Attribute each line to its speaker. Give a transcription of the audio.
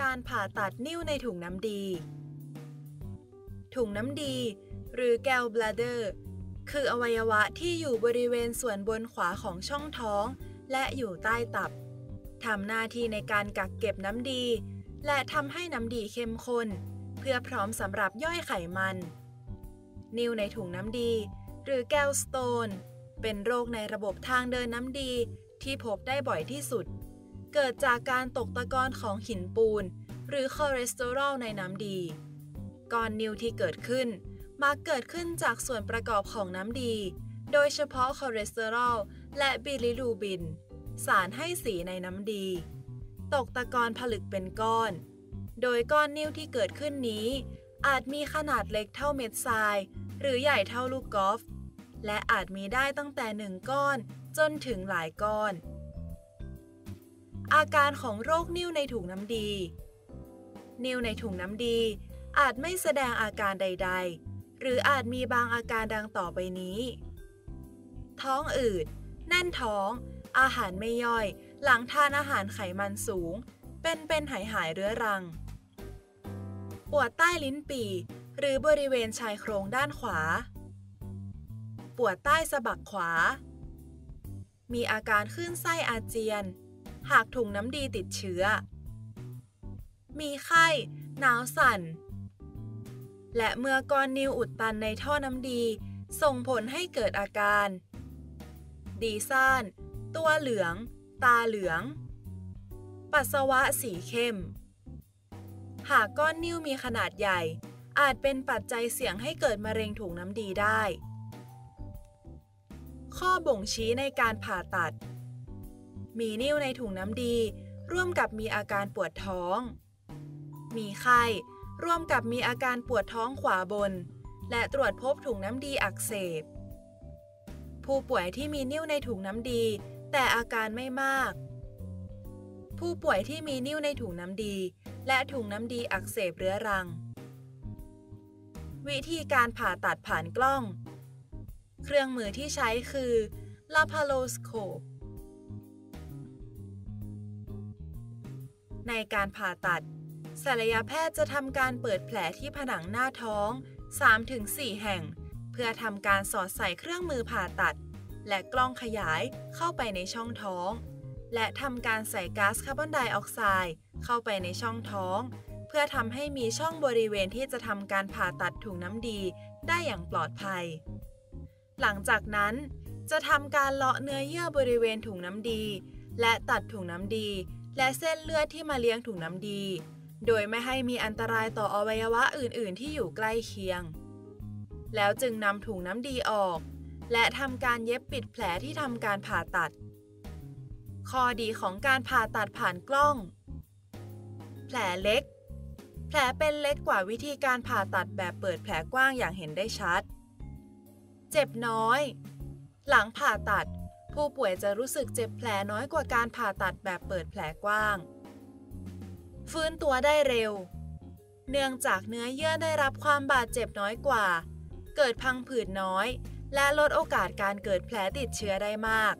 Speaker 1: การผ่าตัดนิ้วในถุงน้ำดี ถุงน้ำดี หรือแกลบลาเดอร์ คืออวัยวะที่อยู่บริเวณส่วนบนขวาของช่องท้อง และอยู่ใต้ตับทำหน้าที่ในการกักเก็บน้ำดี และทำให้น้ำดีเข้มข้น เพื่อพร้อมสำหรับย่อยไขมัน นิ้วในถุงน้ำดี หรือแกลสโตน เป็นโรคในระบบทางเดินน้ำดีที่พบได้บ่อยที่สุด เกิดจากการตกตะกอนของหินปูน หรือคอเลสเตอรอลในน้ำดี ก้อนนิ่วที่เกิดขึ้น มักเกิดขึ้นจากส่วนประกอบของน้ำดี โดยเฉพาะคอเลสเตอรอลและบิลิรูบิน สารให้สีในน้ำดี ตกตะกอนผลึกเป็นก้อน โดยก้อนนิ่วที่เกิดขึ้นนี้ อาจมีขนาดเล็กเท่าเม็ดทราย หรือใหญ่เท่าลูกกอล์ฟและอาจมีได้ตั้งแต่หนึ่งก้อนจนถึงหลายก้อน อาการของโรคนิ่วในถุงน้ำดี นิ่วในถุงน้ำดี อาจไม่แสดงอาการใด ๆ หรืออาจมีบางอาการดังต่อไปนี้ ท้องอืด แน่นท้อง อาหารไม่ย่อย หลังทานอาหารไขมันสูง เป็นเป็นหายหายเรื้อรัง ปวดใต้ลิ้นปี่ หรือบริเวณชายโครงด้านขวา ปวดใต้สะบักขวา มีอาการขึ้นไส้อาเจียน หากถุงน้ำดีติดเชื้อ มีไข้ หนาวสั่น และเมื่อก้อนนิ้วอุดตันในท่อน้ำดี ส่งผลให้เกิดอาการ ดีซ่าน ตัวเหลือง ตาเหลือง ปัสสาวะสีเข้ม หากก้อนนิ้วมีขนาดใหญ่ อาจเป็นปัจจัยเสี่ยงให้เกิดมะเร็งถุงน้ำดีได้ ข้อบ่งชี้ในการผ่าตัด มีนิ่วในถุงน้ำดี ร่วมกับมีอาการปวดท้อง มีไข้ ร่วมกับมีอาการปวดท้องขวาบน และตรวจพบถุงน้ำดีอักเสบ ผู้ป่วยที่มีนิ่วในถุงน้ำดี แต่อาการไม่มาก ผู้ป่วยที่มีนิ่วในถุงน้ำดี และถุงน้ำดีอักเสบเรื้อรัง วิธีการผ่าตัดผ่านกล้อง เครื่องมือที่ใช้คือ Laparoscope ในการผ่าตัดศัลยแพทย์จะทำการเปิดแผลที่ผนังหน้าท้อง 3-4 แห่ง เพื่อทำการสอดใส่เครื่องมือผ่าตัด และกล้องขยายเข้าไปในช่องท้อง และทำการใส่ก๊าซคาร์บอนไดออกไซด์เข้าไปในช่องท้อง เพื่อทำให้มีช่องบริเวณที่จะทำการผ่าตัดถุงน้ำดีได้อย่างปลอดภัย หลังจากนั้นจะทำการเลาะเนื้อเยื่อบริเวณถุงน้ำดี และตัดถุงน้ำดี และเส้นเลือดที่มาเลี้ยงถุงน้ำดี โดยไม่ให้มีอันตรายต่ออวัยวะอื่น ๆ ที่อยู่ใกล้เคียง แล้วจึงนำถุงน้ำดีออก และทำการเย็บปิดแผลที่ทำการผ่าตัด ข้อดีของการผ่าตัดผ่านกล้อง แผลเล็ก แผลเป็นเล็กกว่าวิธีการผ่าตัดแบบเปิดแผลกว้างอย่างเห็นได้ชัด เจ็บน้อย หลังผ่าตัด ผู้ป่วยจะรู้สึกเจ็บแผลน้อยกว่าการผ่าตัดแบบเปิดแผลกว้าง ฟื้นตัวได้เร็ว เนื่องจากเนื้อเยื่อได้รับความบาดเจ็บน้อยกว่า เกิดพังผืดน้อย และลดโอกาสการเกิดแผลติดเชื้อได้มาก